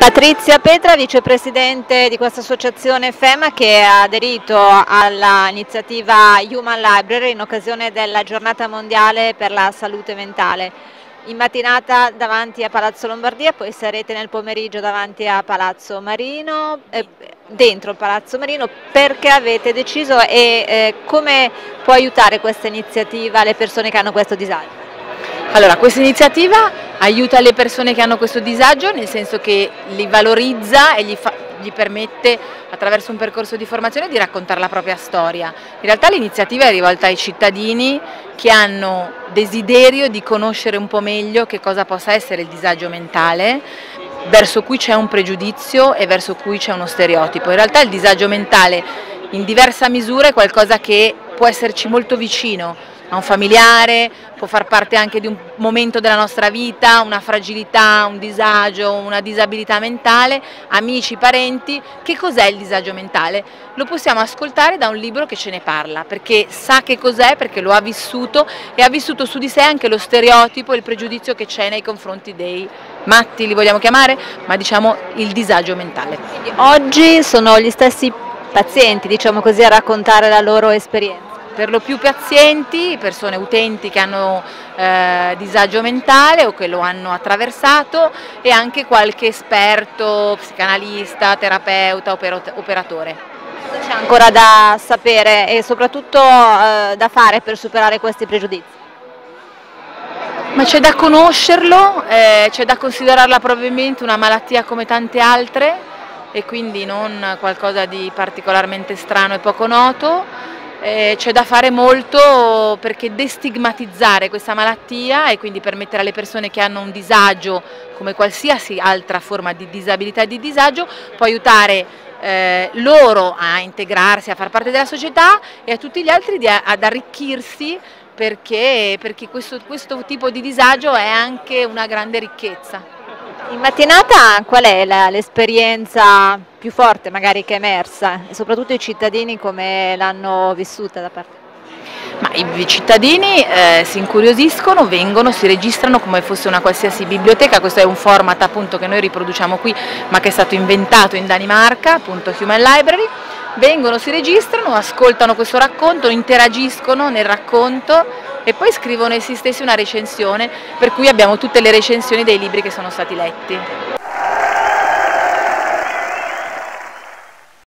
Patrizia Petra, vicepresidente di questa associazione FEMA che ha aderito all'iniziativa Human Library in occasione della giornata mondiale per la salute mentale. In mattinata davanti a Palazzo Lombardia, poi sarete nel pomeriggio davanti a Palazzo Marino, eh, dentro Palazzo Marino, perché avete deciso e eh, come può aiutare questa iniziativa le persone che hanno questo disagio? Allora, questa iniziativa aiuta le persone che hanno questo disagio nel senso che li valorizza e gli, fa, gli, permette attraverso un percorso di formazione di raccontare la propria storia. In realtà l'iniziativa è rivolta ai cittadini che hanno desiderio di conoscere un po' meglio che cosa possa essere il disagio mentale, verso cui c'è un pregiudizio e verso cui c'è uno stereotipo. In realtà il disagio mentale in diversa misura è qualcosa che può esserci molto vicino a un familiare, può far parte anche di un momento della nostra vita, una fragilità, un disagio, una disabilità mentale, amici, parenti. Che cos'è il disagio mentale? Lo possiamo ascoltare da un libro che ce ne parla, perché sa che cos'è, perché lo ha vissuto e ha vissuto su di sé anche lo stereotipo e il pregiudizio che c'è nei confronti dei matti, li vogliamo chiamare, ma diciamo il disagio mentale. Oggi sono gli stessi pazienti, diciamo così, a raccontare la loro esperienza per lo più pazienti, persone utenti che hanno eh, disagio mentale o che lo hanno attraversato e anche qualche esperto, psicanalista, terapeuta, operatore. Cosa c'è ancora da sapere e soprattutto eh, da fare per superare questi pregiudizi? Ma c'è da conoscerlo, eh, c'è da considerarla probabilmente una malattia come tante altre e quindi non qualcosa di particolarmente strano e poco noto eh, c'è da fare molto perché destigmatizzare questa malattia e quindi permettere alle persone che hanno un disagio, come qualsiasi altra forma di disabilità e di disagio, può aiutare eh, loro a integrarsi, a far parte della società e a tutti gli altri di, ad arricchirsi perché, perché questo, questo tipo di disagio è anche una grande ricchezza. In mattinata qual è l'esperienza più forte magari che è emersa? E soprattutto i cittadini come l'hanno vissuta da parte? Ma I cittadini eh, si incuriosiscono, vengono, si registrano come fosse una qualsiasi biblioteca, questo è un format appunto che noi riproduciamo qui ma che è stato inventato in Danimarca, appunto Human Library, vengono, si registrano, ascoltano questo racconto, interagiscono nel racconto e poi scrivono essi stessi una recensione, per cui abbiamo tutte le recensioni dei libri che sono stati letti.